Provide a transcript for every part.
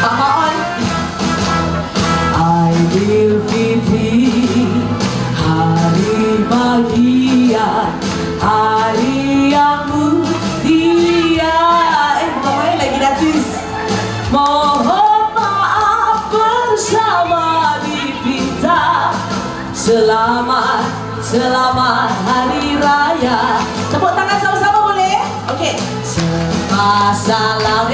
Pak Maon Aidilfitri Hari bahagia Hari yang mulia. Eh bapaknya lagi datis Mohon maaf bersama dipinta Selamat, selamat hari raya. Tepuk tangan sama-sama boleh? Dewa Ayah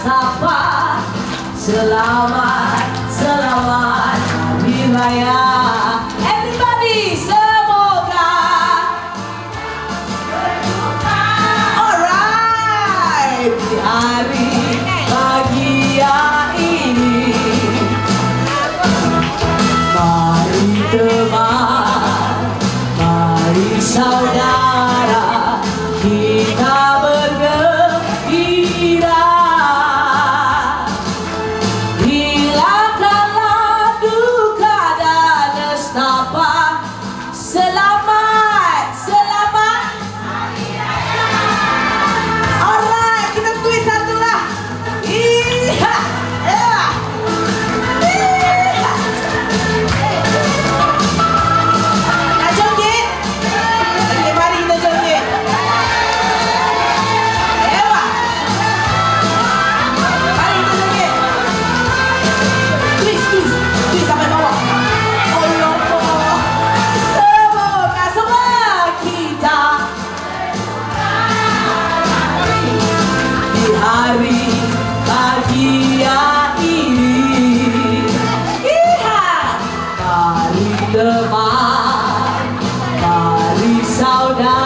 Selamat Selamat, selamat diraya Everybody, semoga. Alright, di hari bahagia ini. Mari teman, mari saudara. saudade.